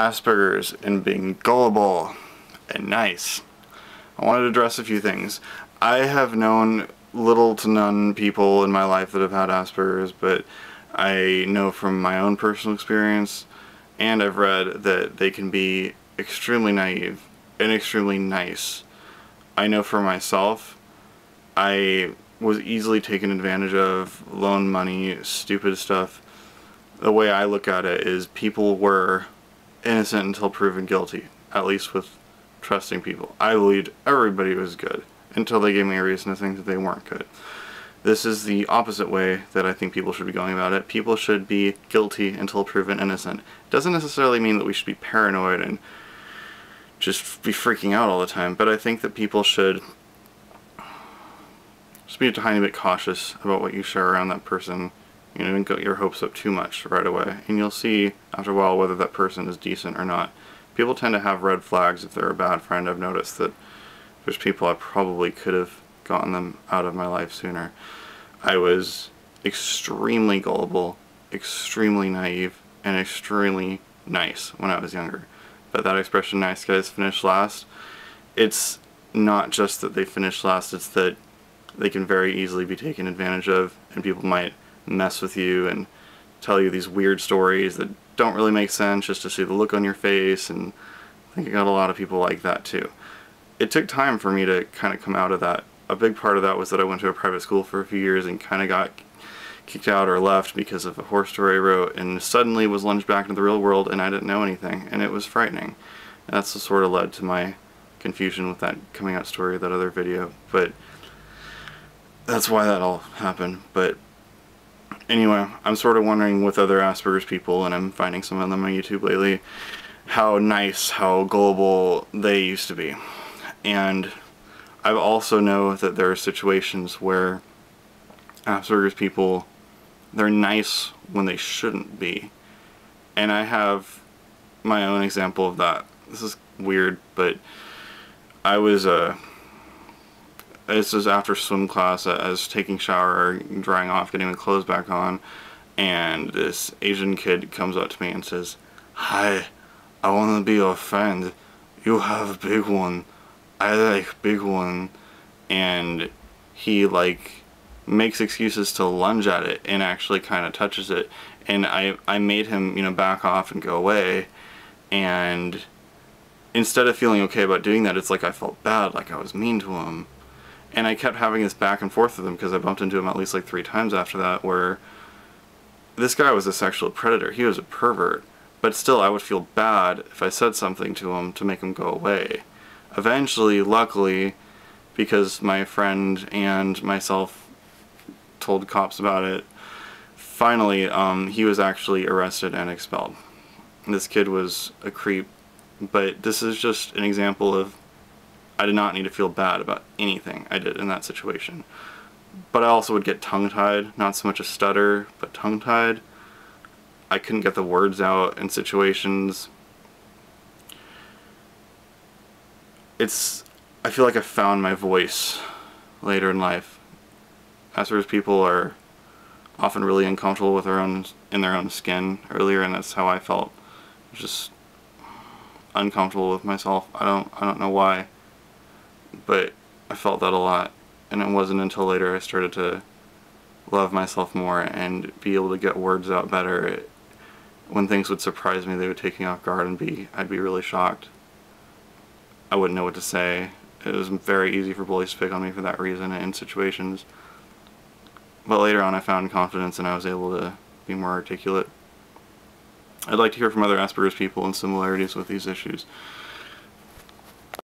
Asperger's and being gullible and nice. I wanted to address a few things. I have known little to none people in my life that have had Asperger's, but I know from my own personal experience and I've read that they can be extremely naive and extremely nice. I know for myself, I was easily taken advantage of, loan money, stupid stuff. The way I look at it is people were innocent until proven guilty, at least with trusting people. I believed everybody was good until they gave me a reason to think that they weren't good. This is the opposite way that I think people should be going about it. People should be guilty until proven innocent. It doesn't necessarily mean that we should be paranoid and just be freaking out all the time, but I think that people should just be a tiny bit cautious about what you share around that person. You know, don't get your hopes up too much right away. And you'll see after a while whether that person is decent or not. People tend to have red flags if they're a bad friend. I've noticed that there's people I probably could have gotten them out of my life sooner. I was extremely gullible, extremely naive, and extremely nice when I was younger. But that expression, nice guys finish last, it's not just that they finish last, it's that they can very easily be taken advantage of, and people might mess with you and tell you these weird stories that don't really make sense just to see the look on your face, and I think I got a lot of people like that too. It took time for me to kind of come out of that a big part of that was that I went to a private school for a few years and kind of got kicked out or left because of a horror story I wrote and suddenly was lunged back into the real world and I didn't know anything and it was frightening. And that's what sort of led to my confusion with that coming out story, that other video. But that's why that all happened. But anyway, I'm sort of wondering with other Asperger's people, and I'm finding some of them on YouTube lately, how nice, how gullible they used to be. And I also know that there are situations where Asperger's people, they're nice when they shouldn't be. And I have my own example of that. This is weird, but I was, uh, this was after swim class, uh, I was taking shower, drying off, getting the clothes back on, and this Asian kid comes up to me and says, Hi, I want to be your friend. You have a big one. I like big one and he like makes excuses to lunge at it and actually kind of touches it and I, I made him you know back off and go away and instead of feeling okay about doing that it's like I felt bad like I was mean to him and I kept having this back and forth with him because I bumped into him at least like three times after that where this guy was a sexual predator. He was a pervert. But still I would feel bad if I said something to him to make him go away. Eventually, luckily, because my friend and myself told cops about it, finally, um, he was actually arrested and expelled. This kid was a creep, but this is just an example of I did not need to feel bad about anything I did in that situation. But I also would get tongue-tied, not so much a stutter, but tongue-tied. I couldn't get the words out in situations it's I feel like I found my voice later in life. Asperger's people are often really uncomfortable with their own in their own skin earlier, and that's how I felt. Just uncomfortable with myself. I don't I don't know why, but I felt that a lot, and it wasn't until later I started to love myself more and be able to get words out better. It, when things would surprise me, they would take me off guard and be I'd be really shocked. I wouldn't know what to say. It was very easy for bullies to pick on me for that reason in situations. But later on I found confidence and I was able to be more articulate. I'd like to hear from other Asperger's people and similarities with these issues.